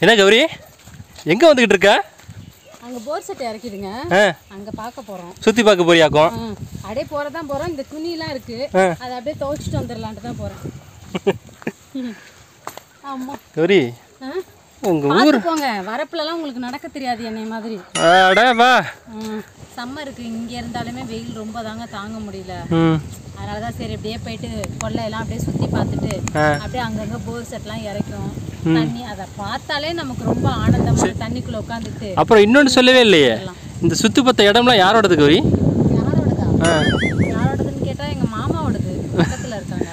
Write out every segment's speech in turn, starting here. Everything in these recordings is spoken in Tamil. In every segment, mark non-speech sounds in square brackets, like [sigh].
என்ன கௌரி? எங்கே வந்துக்கிட்டு இருக்க? அங்க போர் செட் இறக்கிடுங்க அங்க பார்க்க போறோம். சுற்றி பார்க்க போறியாக்கும்? அப்படியே போறதான் போறோம். இந்த துணிலாம் இருக்கு. ஆ. அதை அப்படியே துவைச்சிட்டு வந்துடலான்ட்டு தான் போறேன். [laughs] ஆமா கௌரி ஆ? உங்கள் ஊர்? போங்க வரப்புலலாம் உங்களுக்கு நடக்க தெரியாது என்னை மாதிரி. அட வா. சம்மருக்கு இங்க இருந்தாலுமே வெயில் ரொம்ப தாங்க தாங்க முடியல. அதனால தான் சரி அப்படியே போயிட்டு கொள்ளையெல்லாம் அப்படியே சுத்தி பார்த்துட்டு. அப்படியே அங்கங்க போர் செட்லாம் இறக்கும். தண்ணி அதை பார்த்தாலே நமக்கு ரொம்ப ஆனந்தமா தண்ணிக்குள்ள உட்காந்துட்டு அப்புறம் இன்னொன்று சொல்லவே இல்லையே. இந்த பார்த்த இடம்லாம் யாரோடது கௌரி? யாரோடதா? ஆ. யாரோடதுன்னு கேட்டா எங்க மாமாவோடது பக்கத்துல இருக்காங்க.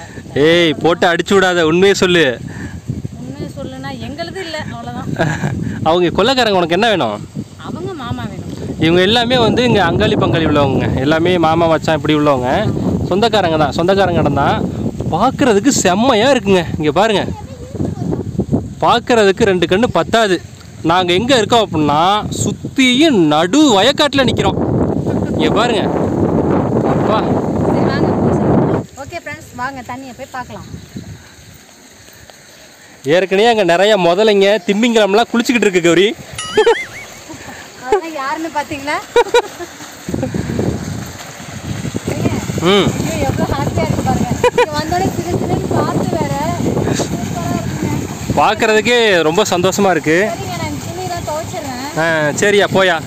ஏய் போட்டு அடிச்சு விடாத உண்மையை சொல்லு உண்மையை சொல்லுனா எங்களுது இல்ல அவ்வளவுதான் [laughs] அவங்க கொள்ளைக்காரங்க உனக்கு என்ன வேணும்? அவங்க மாமா வேணும். இவங்க எல்லாமே வந்து இங்கே அங்காளி பங்காளி உள்ளவங்க. எல்லாமே மாமா மச்சான் இப்படி உள்ளவங்க. சொந்தக்காரங்க தான். சொந்தக்காரங்க இடம் தான். பார்க்குறதுக்கு செம்மையாக இருக்குங்க. இங்கே பாருங்க. பார்க்குறதுக்கு ரெண்டு கண்ணு பத்தாது. நாங்கள் எங்கே இருக்கோம் அப்படின்னா சுற்றியும் நடு வயக்காட்டில் நிற்கிறோம் இங்கே பாருங்க. அப்பா. ஓகே ஃப்ரெண்ட்ஸ் வாங்க தண்ணியை போய் பார்க்கலாம். ஏற்கனவே அங்கே நிறைய முதலைங்க திமிங்கலம்லாம் குளிச்சுக்கிட்டு இருக்கு கௌரி. யாருன்னு பார்த்தீங்களா? ம். இருக்கு பார்க்குறதுக்கே ரொம்ப சந்தோஷமாக துணியெல்லாம் துவைச்சிடுறேன் ஆ சரியா போயா.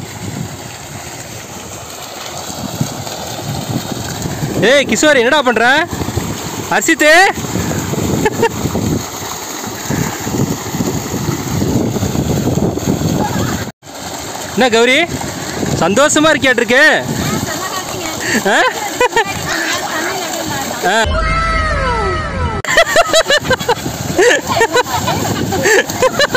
ஏய் கிஷோர் என்னடா பண்ற? அர்ஷித்து என்ன கௌரி? சந்தோஷமா இருக்கியாட்டிருக்கு? ஆ? [laughs]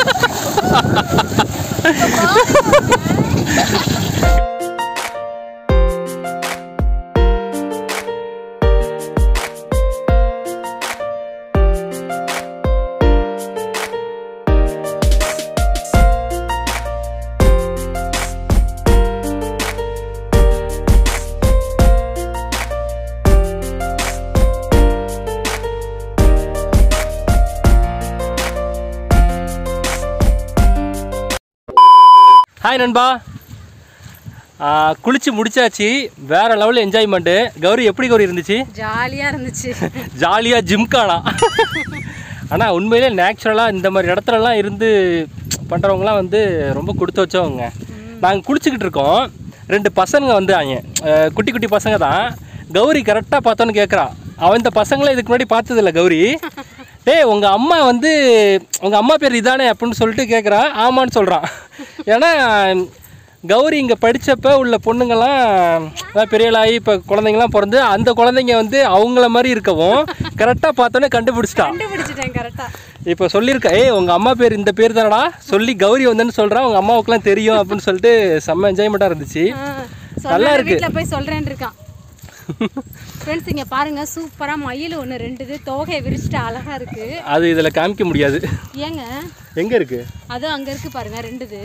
ஹாய் நண்பா. குளிச்சு முடிச்சாச்சு. வேற லெவலில் என்ஜாய்மெண்ட்டு கௌரி எப்படி கௌரி இருந்துச்சு? ஜாலியாக இருந்துச்சு. ஜாலியாக ஜிம்கானா ஆனால் உண்மையிலே நேச்சுரலாக இந்த மாதிரி இடத்துலலாம் இருந்து பண்ணுறவங்களாம் வந்து ரொம்ப கொடுத்து வச்சவங்க. நாங்கள் குளிச்சுக்கிட்டு இருக்கோம். ரெண்டு பசங்க வந்தாங்க அஹ் குட்டி குட்டி பசங்க தான். கௌரி கரெக்டாக பார்த்தோன்னு கேட்குறா அவன் இந்த பசங்களே இதுக்கு முன்னாடி பார்த்ததில்ல கௌரி. [laughs] டேய் உங்கள் அம்மா வந்து உங்கள் அம்மா பேர் இதானே அப்படின்னு சொல்லிட்டு கேட்குறா ஆமான்னு சொல்கிறான் ஏன்னா கௌரி இங்கே படித்தப்ப உள்ள பொண்ணுங்கள்லாம் பெரியலாகி இப்போ குழந்தைங்களாம் பிறந்து அந்த குழந்தைங்க வந்து அவங்கள மாதிரி இருக்கவும் கரெக்டாக பார்த்தோன்னே கண்டுபிடிச்சிட்டா. கண்டுபிடிச்சிட்டேன் இப்போ சொல்லியிருக்கா ஏய் உங்கள் அம்மா பேர் இந்த பேர் தானடா? சொல்லி கௌரி வந்தேன்னு சொல்கிறா உங்கள் அம்மாவுக்குலாம் தெரியும் அப்படின்னு சொல்லிட்டு செம்ம என்ஜாய்மெண்ட்டாக இருந்துச்சு. நல்லா இருக்கு. போய் சொல்கிறேன்னு இருக்கான் ஃப்ரெண்ட்ஸ் இங்கே பாருங்க சூப்பராக மயில் ஒன்று ரெண்டுது தோகையை விரிச்சிட்டு அழகா இருக்கு. அது இதில் காமிக்க முடியாது. ஏங்க? எங்கே இருக்குது அதுவும் அங்கே இருக்கு பாருங்க ரெண்டுது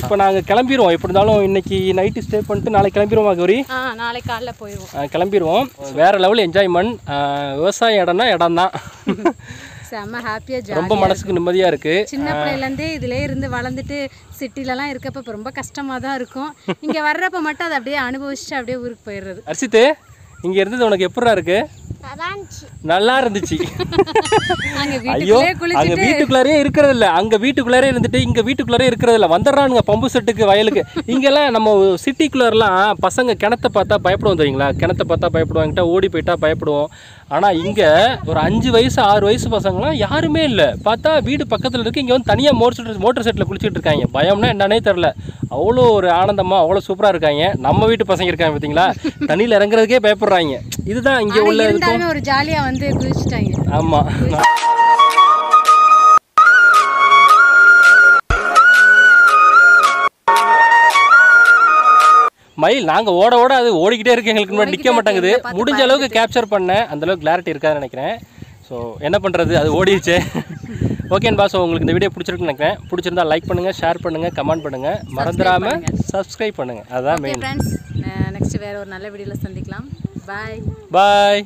இப்போ நாங்கள் கிளம்பிடுவோம் எப்படி இருந்தாலும் இன்னைக்கு நைட்டு ஸ்டே பண்ணிட்டு நாளைக்கு கிளம்பிடுவோமா கௌரி? ஆ நாளைக்கு காலைல போயிடுவோம் கிளம்பிடுவோம் வேற லெவல் என்ஜாய்மெண்ட் விவசாய இடம்னா இடம் தான் செம்ம ஹாப்பியாக ரொம்ப மனசுக்கு நிம்மதியாக இருக்குது சின்ன பிள்ளையிலேருந்தே இதிலே இருந்து வளர்ந்துட்டு சிட்டிலலாம் இருக்கப்ப இப்ப ரொம்ப கஷ்டமாக தான் இருக்கும். இங்கே வர்றப்ப மட்டும் அதை அப்படியே அனுபவிச்சுட்டு அப்படியே ஊருக்கு போயிடுறது. அர்ஷித்து இங்கே இருந்தது உனக்கு எப்படா இருக்குது நல்லா இருந்துச்சு. ஐயோ அங்க வீட்டுக்குள்ளாரே இருக்கிறது இல்ல அங்க வீட்டுக்குள்ளாரே இருந்துட்டு இங்க வீட்டுக்குள்ளாரே இருக்கிறது இல்ல வந்துடுறானுங்க பம்பு செட்டுக்கு வயலுக்கு. இங்கெல்லாம் நம்ம சிட்டிக்குள்ளர்லாம் பசங்க கிணத்த பார்த்தா பயப்படுவோம் தெரியுங்களா? கிணத்த பார்த்தா பயப்படுவாங்கிட்ட ஓடி போயிட்டா பயப்படுவோம். ஆனா இங்க ஒரு அஞ்சு வயசு ஆறு வயசு பசங்கலாம் யாருமே இல்ல. பார்த்தா வீடு பக்கத்துல இருக்கு. இங்க வந்து தனியா மோட்டர் மோட்டர் செட்ல குளிச்சுட்டு இருக்காங்க. பயம்னா என்னன்னே தெரியல. அவ்வளோ ஒரு ஆனந்தமா அவ்வளோ சூப்பரா இருக்காங்க. நம்ம வீட்டு பசங்க இருக்காங்க பார்த்தீங்களா தண்ணியில் இறங்குறதுக்கே பயப்படுறாங்க. இதுதான் இங்க உள்ள இருக்கும். ஒரு ஜாலியாக வந்து குளிச்சுட்டாங்க. ஆமா. மயில் நாங்க ஓட ஓட அது ஓடிக்கிட்டே இருக்கு. எங்களுக்கு முன்னாடி நிக்க மாட்டேங்குது. முடிஞ்ச அளவுக்கு கேப்சர் பண்ணேன். அந்த அளவுக்கு கிளாரிட்டி இருக்காதுன்னு நினைக்கிறேன். ஸோ என்ன பண்றது? அது ஓடிடுச்சு ஓகேன்பா ஸோ உங்களுக்கு இந்த வீடியோ பிடிச்சிருக்குன்னு நினைக்கிறேன். பிடிச்சிருந்தா லைக் பண்ணுங்க ஷேர் பண்ணுங்க கமெண்ட் பண்ணுங்க. மறந்துடாம சப்ஸ்கிரைப் பண்ணுங்க. அதான் ஓகே மெயின் நெக்ஸ்ட் வேற ஒரு நல்ல வீடியோவில் சந்திக்கலாம். பாய் பாய்